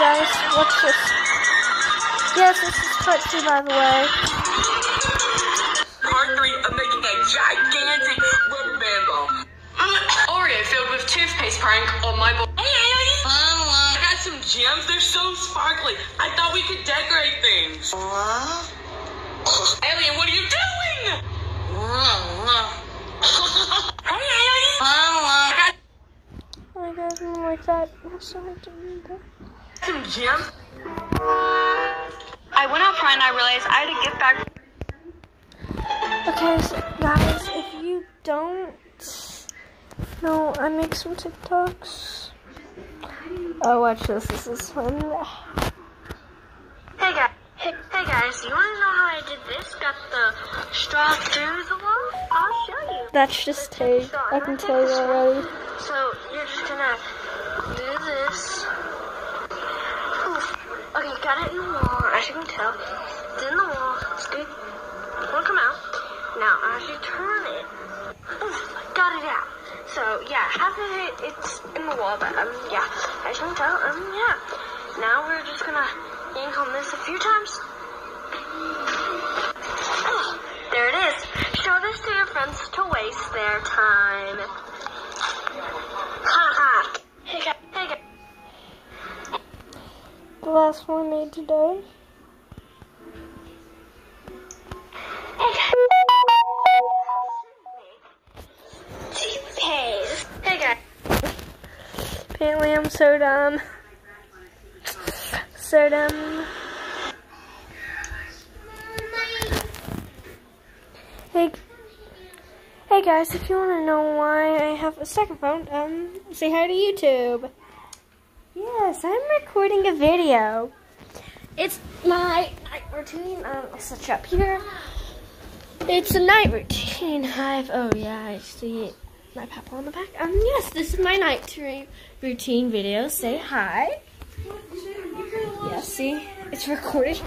guys, watch this. Yes, this is part two, by the way. Part three of making a gigantic rubber band ball. Oreo filled with toothpaste prank on my boy. Hey, Alien! I got some gems. They're so sparkly. I thought we could decorate things. Alien, what are you doing? hey, Alien! I got Oh my god, I don't like that. I'm sorry to read that. Some gems. I went out front and I realized I had to get back. Okay, so guys, if you don't know, I make some TikToks. Oh, watch this. This is fun. Hey guys, hey, hey guys, you want to know how I did this? Got the straw through the wall? I'll show you. That's just tape. I can tell you already. So you're just gonna do this. Oof. Okay, got it in the wall. As you can tell, it's in the wall. It's good. It Won't come out. Now, as you turn it, got it out. So yeah, half of it it's in the wall, but um yeah, as you can tell, um yeah. Now we're just gonna yank on this a few times. There it is. Show this to your friends to waste their time. One I made today. Hey guys. Toothpaste. Hey guys. Apparently, I'm so dumb. So dumb. Hey, hey guys! If you want to know why I have a second phone, um, say hi to YouTube. Yes, I'm recording a video. It's my night routine. Um, I'll switch up here. It's a night routine. I've oh yeah, I see my papa on the back. Um, yes, this is my night routine video. Say hi. Yeah, see, it's recorded.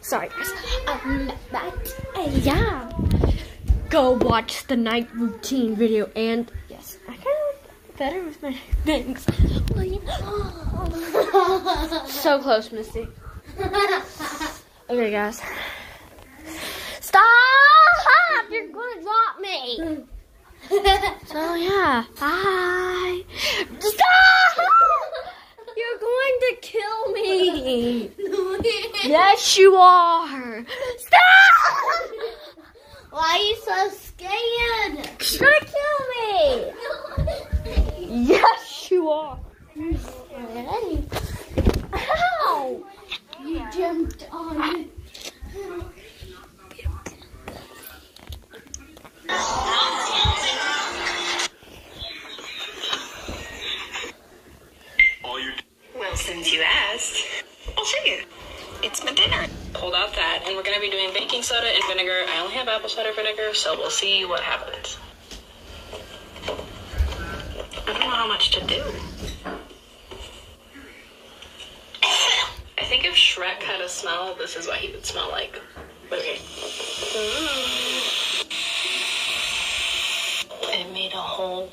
Sorry, guys. Um, but uh, yeah, go watch the night routine video. And yes, I kind of like better with my things. so close, Misty. Okay, guys. Stop! You're gonna drop me. So yeah, bye. Stop! You're going to kill me. Yes, you are. Stop! Why are you so scared? You're gonna kill me. Yes, you are. Ow! You jumped on it. Well, since you asked, I'll show you. It's my dinner. Pulled out that, and we're gonna be doing baking soda and vinegar. I only have apple cider vinegar, so we'll see what happens. How much to do. I think if Shrek had a smell, this is what he would smell like. Okay. It made a hole.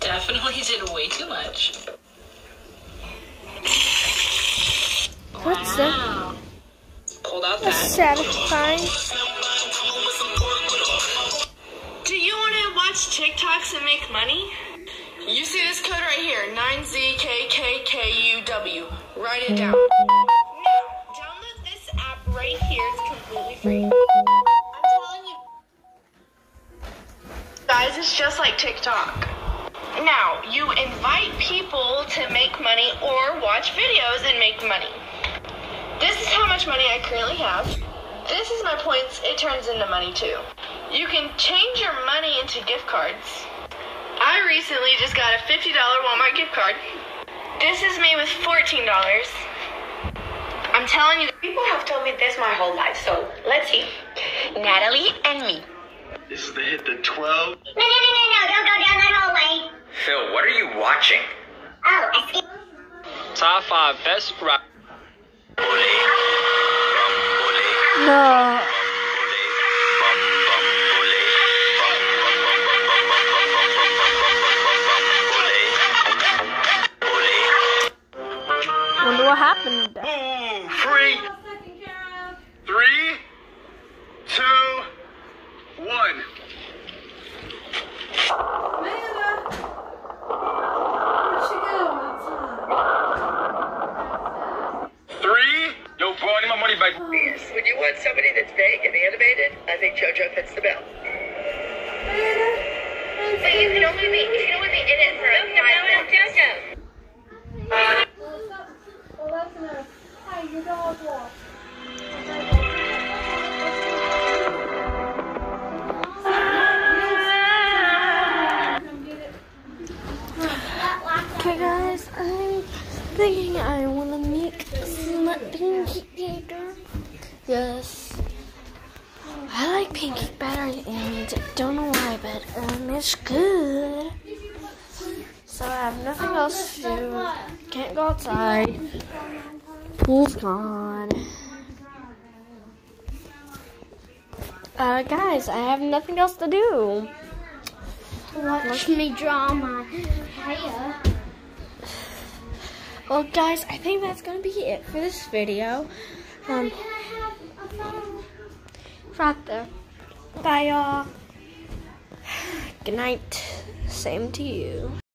Definitely did way too much. What's that? Pulled out That's that. satisfying. Watch TikToks and make money? You see this code right here, 9ZKKKUW. Write it down. Now, download this app right here. It's completely free. I'm telling you. Guys, it's just like TikTok. Now, you invite people to make money or watch videos and make money. This is how much money I currently have. This is my points. It turns into money too. You can change your money into gift cards. I recently just got a $50 Walmart gift card. This is me with $14. I'm telling you, People have told me this my whole life, so let's see. Natalie and me. This is the hit the 12. No, no, no, no, no, don't go down that hallway. Phil, what are you watching? Oh, escape. Top five best rap. No. What happened. Ooh, free. Three, two, one. Three. Yo, bro, I need my money back. When you want somebody that's vague and animated, I think JoJo fits the bill. But you can only be you can only be in it I want to make pancake later. Yes. I like pancake batter and don't know why, but um, it's good. So I have nothing else to do. Can't go outside. Pool's gone. Uh, guys, I have nothing else to do. Watch me draw my hair. Well, guys, I think that's gonna be it for this video. Um, right. Bye, y'all. Good night. Same to you.